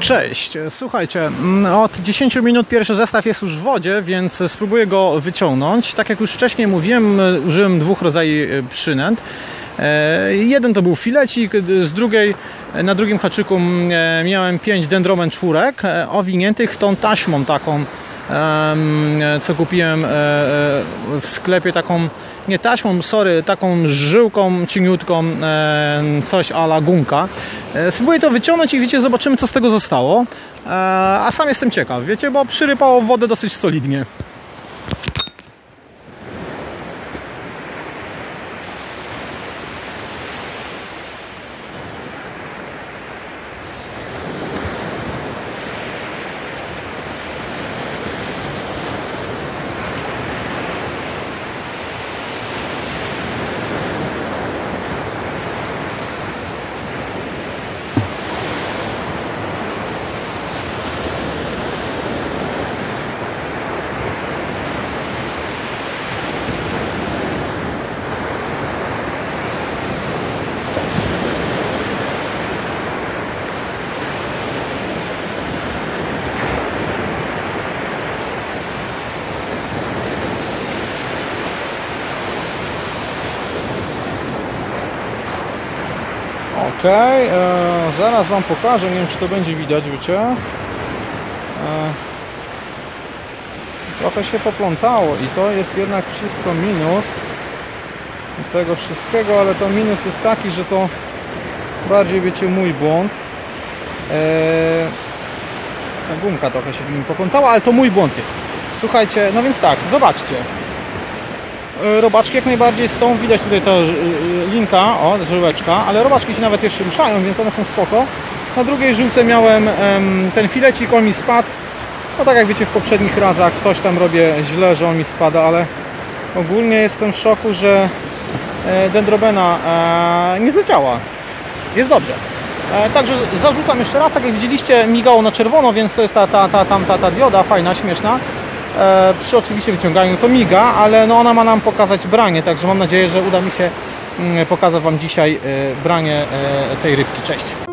Cześć, słuchajcie, mm, od 10 minut pierwszy zestaw jest już w wodzie, więc spróbuję go wyciągnąć. Tak jak już wcześniej mówiłem, użyłem dwóch rodzajów przynęt. E, Jeden to był filecik, z drugiej, na drugim haczyku e, miałem 5 dendromen czwórek e, owiniętych tą taśmą taką, co kupiłem e, e, w sklepie, taką, nie taśmą, sorry, taką żyłką cieniutką, e, coś a gumka. E, Spróbuję to wyciągnąć i wiecie, zobaczymy co z tego zostało. E, A sam jestem ciekaw, wiecie, bo przyrypało wodę dosyć solidnie. Okej, e, zaraz Wam pokażę, nie wiem czy to będzie widać, wiecie. E, trochę się poplątało i to jest jednak wszystko minus tego wszystkiego, ale to minus jest taki, że to bardziej wiecie mój błąd. E, ta gumka trochę się mi poplątała, ale to mój błąd jest. Słuchajcie, no więc tak, zobaczcie. E, Robaczki jak najbardziej są, widać tutaj ta e, linka, o, żyłeczka, ale robaczki się nawet jeszcze ruszają, więc one są spoko. Na drugiej żyłce miałem em, ten filecik, on mi spadł. No tak jak wiecie w poprzednich razach coś tam robię źle, że on mi spada, ale ogólnie jestem w szoku, że e, dendrobena e, nie zleciała. Jest dobrze. E, Także zarzucam jeszcze raz, tak jak widzieliście migało na czerwono, więc to jest ta, ta, ta, tam, ta, ta dioda fajna, śmieszna. E, przy oczywiście wyciąganiu to miga, ale no ona ma nam pokazać branie, także mam nadzieję, że uda mi się mm, pokazać Wam dzisiaj e, branie e, tej rybki. Cześć!